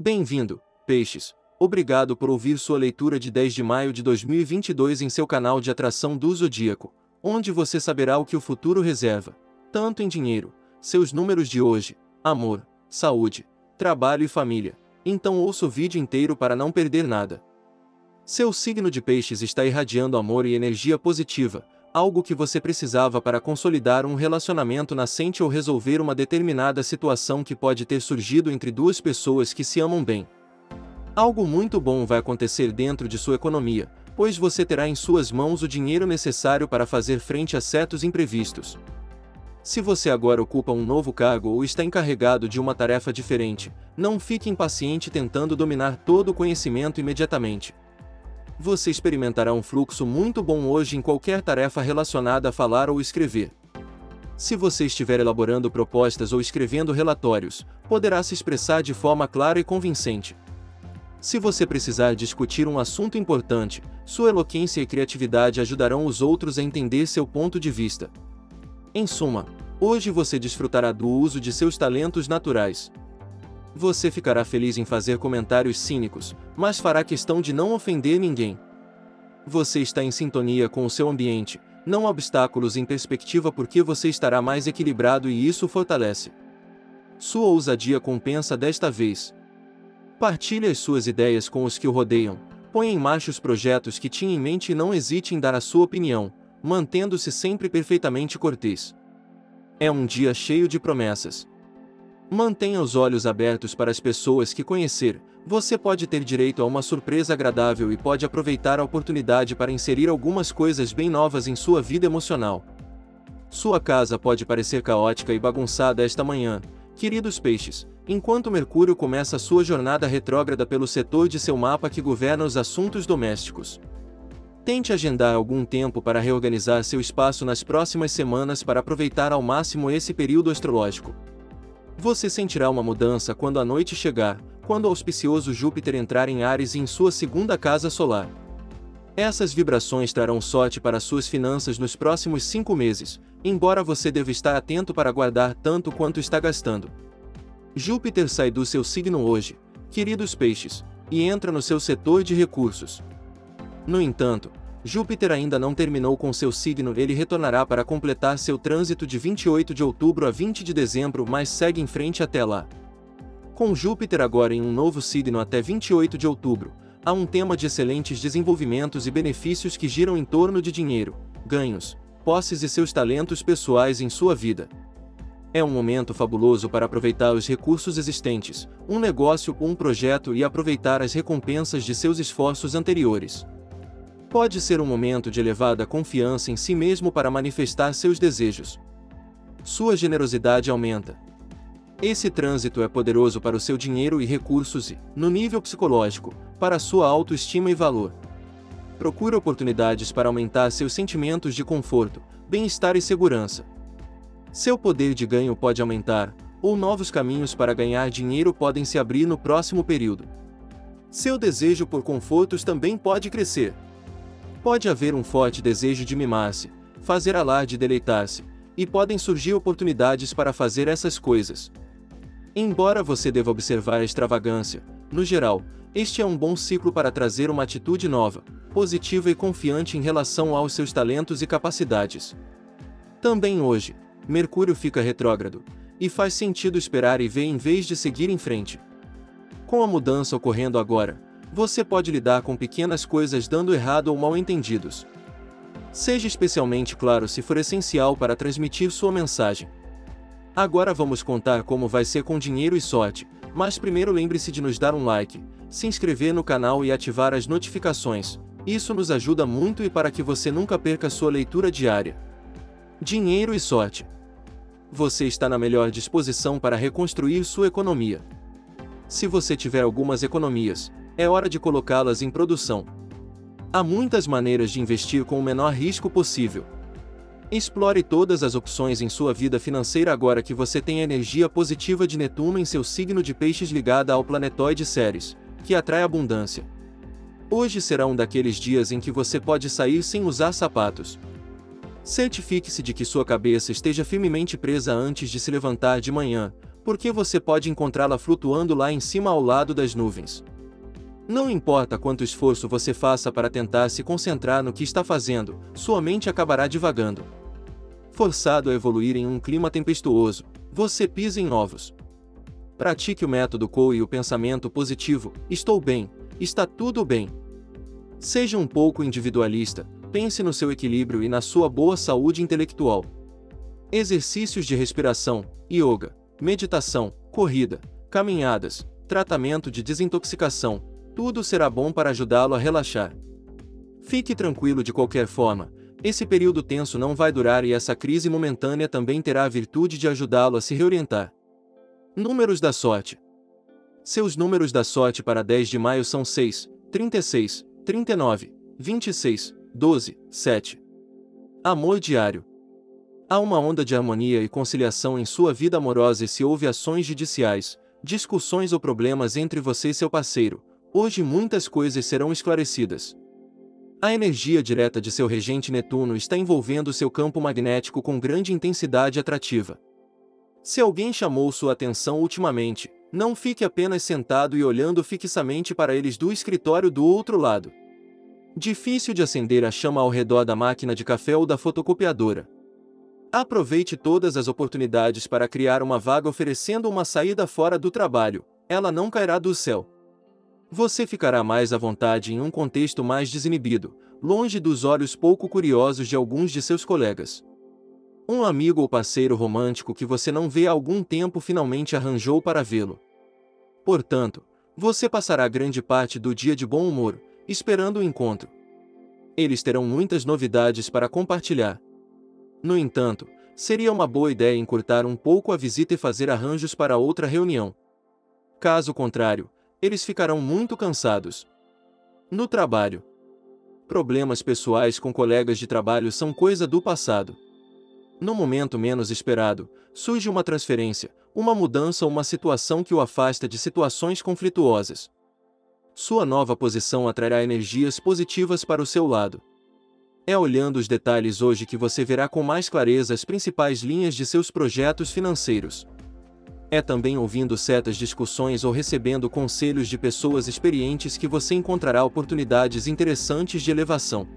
Bem-vindo, Peixes. Obrigado por ouvir sua leitura de 10 de maio de 2022 em seu canal de atração do Zodíaco, onde você saberá o que o futuro reserva, tanto em dinheiro, seus números de hoje, amor, saúde, trabalho e família. Então ouça o vídeo inteiro para não perder nada. Seu signo de Peixes está irradiando amor e energia positiva, algo que você precisava para consolidar um relacionamento nascente ou resolver uma determinada situação que pode ter surgido entre duas pessoas que se amam bem. Algo muito bom vai acontecer dentro de sua economia, pois você terá em suas mãos o dinheiro necessário para fazer frente a certos imprevistos. Se você agora ocupa um novo cargo ou está encarregado de uma tarefa diferente, não fique impaciente tentando dominar todo o conhecimento imediatamente você experimentará um fluxo muito bom hoje em qualquer tarefa relacionada a falar ou escrever. Se você estiver elaborando propostas ou escrevendo relatórios, poderá se expressar de forma clara e convincente. Se você precisar discutir um assunto importante, sua eloquência e criatividade ajudarão os outros a entender seu ponto de vista. Em suma, hoje você desfrutará do uso de seus talentos naturais, você ficará feliz em fazer comentários cínicos, mas fará questão de não ofender ninguém. Você está em sintonia com o seu ambiente, não obstáculos em perspectiva porque você estará mais equilibrado e isso fortalece. Sua ousadia compensa desta vez. Partilhe as suas ideias com os que o rodeiam, ponha em marcha os projetos que tinha em mente e não hesite em dar a sua opinião, mantendo-se sempre perfeitamente cortês. É um dia cheio de promessas. Mantenha os olhos abertos para as pessoas que conhecer. Você pode ter direito a uma surpresa agradável e pode aproveitar a oportunidade para inserir algumas coisas bem novas em sua vida emocional. Sua casa pode parecer caótica e bagunçada esta manhã, queridos peixes, enquanto Mercúrio começa sua jornada retrógrada pelo setor de seu mapa que governa os assuntos domésticos. Tente agendar algum tempo para reorganizar seu espaço nas próximas semanas para aproveitar ao máximo esse período astrológico. Você sentirá uma mudança quando a noite chegar, quando o auspicioso Júpiter entrar em Ares em sua segunda casa solar. Essas vibrações trarão sorte para suas finanças nos próximos cinco meses, embora você deva estar atento para guardar tanto quanto está gastando. Júpiter sai do seu signo hoje, queridos peixes, e entra no seu setor de recursos. No entanto, Júpiter ainda não terminou com seu signo, ele retornará para completar seu trânsito de 28 de outubro a 20 de dezembro, mas segue em frente até lá. Com Júpiter agora em um novo signo até 28 de outubro, há um tema de excelentes desenvolvimentos e benefícios que giram em torno de dinheiro, ganhos, posses e seus talentos pessoais em sua vida. É um momento fabuloso para aproveitar os recursos existentes, um negócio ou um projeto e aproveitar as recompensas de seus esforços anteriores. Pode ser um momento de elevada confiança em si mesmo para manifestar seus desejos. Sua generosidade aumenta. Esse trânsito é poderoso para o seu dinheiro e recursos e, no nível psicológico, para sua autoestima e valor. Procure oportunidades para aumentar seus sentimentos de conforto, bem-estar e segurança. Seu poder de ganho pode aumentar, ou novos caminhos para ganhar dinheiro podem se abrir no próximo período. Seu desejo por confortos também pode crescer. Pode haver um forte desejo de mimar-se, fazer alarde e deleitar-se, e podem surgir oportunidades para fazer essas coisas. Embora você deva observar a extravagância, no geral, este é um bom ciclo para trazer uma atitude nova, positiva e confiante em relação aos seus talentos e capacidades. Também hoje, Mercúrio fica retrógrado, e faz sentido esperar e ver em vez de seguir em frente. Com a mudança ocorrendo agora, você pode lidar com pequenas coisas dando errado ou mal entendidos. Seja especialmente claro se for essencial para transmitir sua mensagem. Agora vamos contar como vai ser com dinheiro e sorte, mas primeiro lembre-se de nos dar um like, se inscrever no canal e ativar as notificações, isso nos ajuda muito e para que você nunca perca sua leitura diária. Dinheiro e sorte. Você está na melhor disposição para reconstruir sua economia. Se você tiver algumas economias, é hora de colocá-las em produção. Há muitas maneiras de investir com o menor risco possível. Explore todas as opções em sua vida financeira agora que você tem a energia positiva de Netuno em seu signo de peixes ligada ao planetoide Ceres, que atrai abundância. Hoje será um daqueles dias em que você pode sair sem usar sapatos. Certifique-se de que sua cabeça esteja firmemente presa antes de se levantar de manhã, porque você pode encontrá-la flutuando lá em cima ao lado das nuvens. Não importa quanto esforço você faça para tentar se concentrar no que está fazendo, sua mente acabará divagando. Forçado a evoluir em um clima tempestuoso, você pisa em ovos. Pratique o método COE e o pensamento positivo: estou bem, está tudo bem. Seja um pouco individualista, pense no seu equilíbrio e na sua boa saúde intelectual. Exercícios de respiração, yoga, meditação, corrida, caminhadas, tratamento de desintoxicação, tudo será bom para ajudá-lo a relaxar. Fique tranquilo de qualquer forma, esse período tenso não vai durar e essa crise momentânea também terá a virtude de ajudá-lo a se reorientar. Números da sorte. Seus números da sorte para 10 de maio são 6, 36, 39, 26, 12, 7. Amor diário. Há uma onda de harmonia e conciliação em sua vida amorosa e se houve ações judiciais, discussões ou problemas entre você e seu parceiro, hoje muitas coisas serão esclarecidas. A energia direta de seu regente Netuno está envolvendo seu campo magnético com grande intensidade atrativa. Se alguém chamou sua atenção ultimamente, não fique apenas sentado e olhando fixamente para eles do escritório do outro lado. Difícil de acender a chama ao redor da máquina de café ou da fotocopiadora. Aproveite todas as oportunidades para criar uma vaga oferecendo uma saída fora do trabalho, ela não cairá do céu. Você ficará mais à vontade em um contexto mais desinibido, longe dos olhos pouco curiosos de alguns de seus colegas. Um amigo ou parceiro romântico que você não vê há algum tempo finalmente arranjou para vê-lo. Portanto, você passará grande parte do dia de bom humor, esperando o encontro. Eles terão muitas novidades para compartilhar. No entanto, seria uma boa ideia encurtar um pouco a visita e fazer arranjos para outra reunião. Caso contrário, eles ficarão muito cansados. No trabalho, problemas pessoais com colegas de trabalho são coisa do passado. No momento menos esperado, surge uma transferência, uma mudança ou uma situação que o afasta de situações conflituosas. Sua nova posição atrairá energias positivas para o seu lado. É olhando os detalhes hoje que você verá com mais clareza as principais linhas de seus projetos financeiros. É também ouvindo certas discussões ou recebendo conselhos de pessoas experientes que você encontrará oportunidades interessantes de elevação.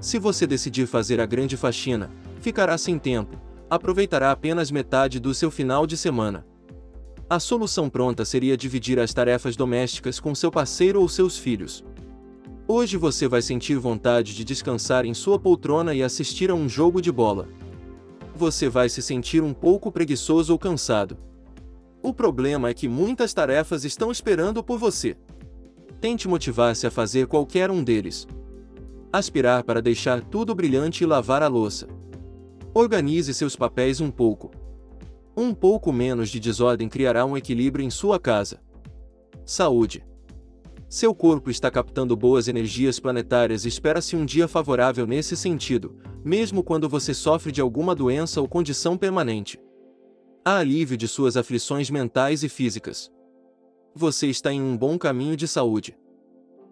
Se você decidir fazer a grande faxina, ficará sem tempo, aproveitará apenas metade do seu final de semana. A solução pronta seria dividir as tarefas domésticas com seu parceiro ou seus filhos. Hoje você vai sentir vontade de descansar em sua poltrona e assistir a um jogo de bola. Você vai se sentir um pouco preguiçoso ou cansado. O problema é que muitas tarefas estão esperando por você. Tente motivar-se a fazer qualquer um deles. Aspirar para deixar tudo brilhante e lavar a louça. Organize seus papéis um pouco. Um pouco menos de desordem criará um equilíbrio em sua casa. Saúde. Seu corpo está captando boas energias planetárias e espera-se um dia favorável nesse sentido, mesmo quando você sofre de alguma doença ou condição permanente. Há alívio de suas aflições mentais e físicas. Você está em um bom caminho de saúde.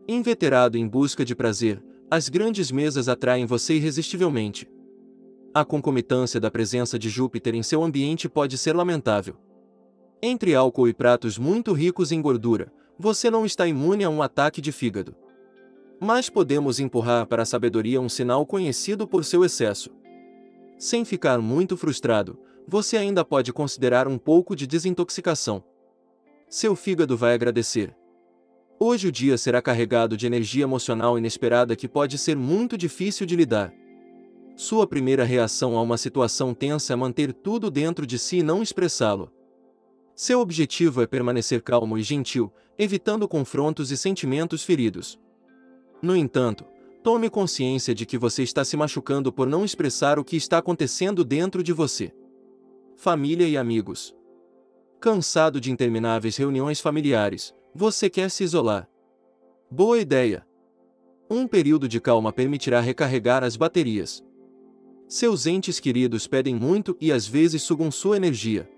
Inveterado em busca de prazer, as grandes mesas atraem você irresistivelmente. A concomitância da presença de Júpiter em seu ambiente pode ser lamentável. Entre álcool e pratos muito ricos em gordura, você não está imune a um ataque de fígado. Mas podemos empurrar para a sabedoria um sinal conhecido por seu excesso. Sem ficar muito frustrado, você ainda pode considerar um pouco de desintoxicação. Seu fígado vai agradecer. Hoje o dia será carregado de energia emocional inesperada que pode ser muito difícil de lidar. Sua primeira reação a uma situação tensa é manter tudo dentro de si e não expressá-lo. Seu objetivo é permanecer calmo e gentil, evitando confrontos e sentimentos feridos. No entanto, tome consciência de que você está se machucando por não expressar o que está acontecendo dentro de você. Família e amigos. Cansado de intermináveis reuniões familiares, você quer se isolar. Boa ideia! Um período de calma permitirá recarregar as baterias. Seus entes queridos pedem muito e às vezes sugam sua energia.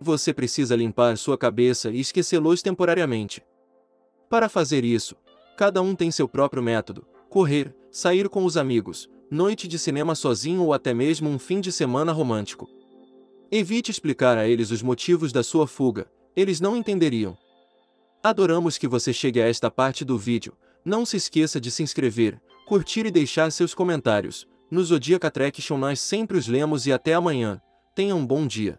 Você precisa limpar sua cabeça e esquecê-los temporariamente. Para fazer isso, cada um tem seu próprio método: correr, sair com os amigos, noite de cinema sozinho ou até mesmo um fim de semana romântico. Evite explicar a eles os motivos da sua fuga, eles não entenderiam. Adoramos que você chegue a esta parte do vídeo. Não se esqueça de se inscrever, curtir e deixar seus comentários. No Zodiac Attraction nós sempre os lemos e até amanhã. Tenha um bom dia.